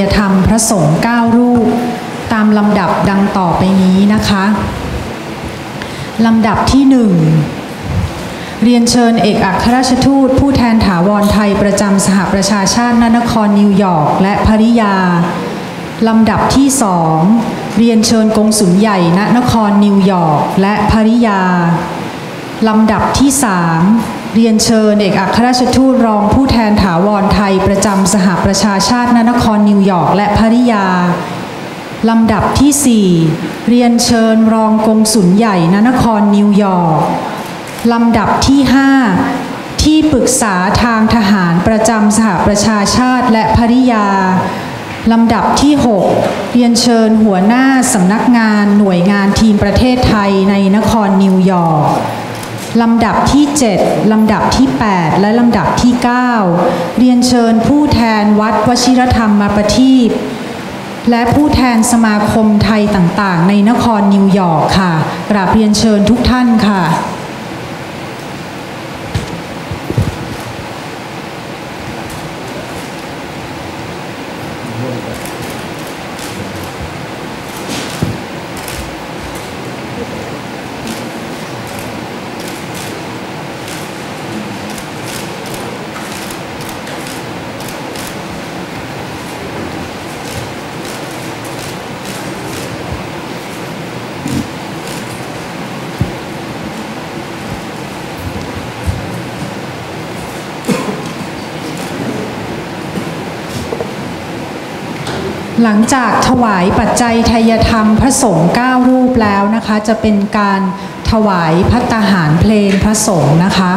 ยธรรมพระสงฆ์9รูป ตามลำดับดังต่อไปนี้นะคะลำดับที่หนึ่งเรียนเชิญเอกอัครราชทูต ผู้แทนถาวรไทยประจำสหประชาชาติณนครนิวยอร์กและภริยา ลำดับที่สองเรียนเชิญกงสุลใหญ่ณนครนิวยอร์กและภริยา ลำดับที่สามเรียนเชิญเอกอัครราชทูตรองผู้แทน จำสหประชาชาติณนครนิวยอร์กและภริยา ลำดับที่สี่เรียนเชิญรองกงสุลใหญ่ณนครนิวยอร์กลำดับที่ห้าที่ปรึกษาทางทหารประจำสหประชาชาติและภริยาลำดับที่ 6 เรียนเชิญหัวหน้าสำนักงานหน่วยงานทีมประเทศไทยในนครนิวยอร์ก ลำดับที่ 7 ลำดับที่ 8 และลำดับที่ 9 เรียนเชิญผู้แทนวัดวชิรธรรมมาประทีปและผู้แทนสมาคมไทยต่างๆ ในนครนิวยอร์กค่ะกราบเรียนเชิญทุกท่านค่ะ หลังจากถวายปัจจัยทายธรรมพระสงฆ์9รูปแล้วนะคะ จะเป็นการถวายพัตตาหารเพลงพระสงฆ์นะคะ